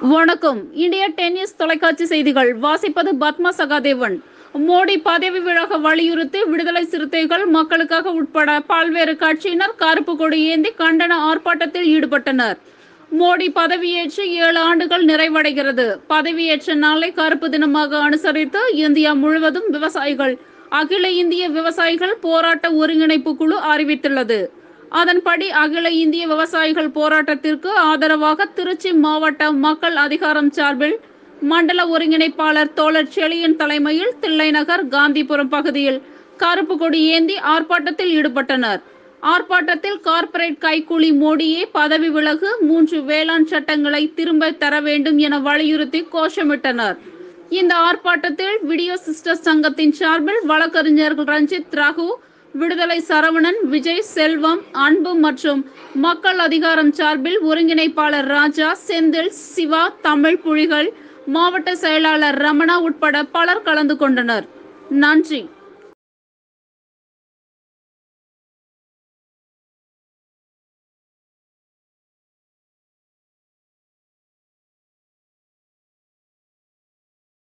வணக்கம். இந்திய டென்னிஸ் தொலைக்காட்சி செய்திகள். வாசிப்பது பத்மா சகாதேவன். மோடி பதவி விலக வலியுறுத்தி விடுதலை சிறுத்தைகள் மக்களுக்காக உட்பட பல்வேறு கட்சியினர் கருப்பு கொடி ஏந்தி கண்டன ஆர்ப்பாட்டத்தில் ஈடுபட்டனர். மோடி பதவியேற்று ஏழு ஆண்டுகள் நிறைவடைகிறது. பதவியேற்ற நாளை கருப்பு தினமாக அனுசரித்து இந்தியா முழுவதும் விவசாயிகள் அகில இந்திய விவசாயிகள் போராட்ட ஒருங்கிணைப்பு குழு அறிவித்துள்ளது. அதன்படி அகில இந்திய விவசாயிகள் போராட்டத்திற்கு ஆதரவாக திருச்சி மாவட்ட மக்கள் அதிகாரம் சார்பில் மண்டல ஒருங்கிணைப்பாளர் தோழர் செழியன் தலைமையில் தில்லைநகர் காந்திபுரம் பகுதியில் கருப்பு கொடி ஏந்தி ஆர்ப்பாட்டத்தில் ஈடுபட்டனர். ஆர்ப்பாட்டத்தில் கார்ப்பரேட் கைக்கூலி மோடியே பதவி விலகு மூன்று வேளாண் சட்டங்களை திரும்ப தர வேண்டும் என வலியுறுத்தி கோஷமிட்டனர். இந்த ஆர்ப்பாட்டத்தில் வீடியோ சிஸ்டர் சங்கத்தின் சார்பில் வழக்கறிஞர்கள் ரஞ்சித் ரகு விடுதலை சரவணன் விஜய் செல்வம் அன்பு மற்றும் மக்கள் அதிகாரம் சார்பில் ஒருங்கிணைப்பாளர் ராஜா செந்தில் சிவா தமிழ் புலிகள் மாவட்ட செயலாளர் ரமணா உட்பட பலர் கலந்து கொண்டனர். நன்றி.